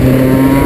Música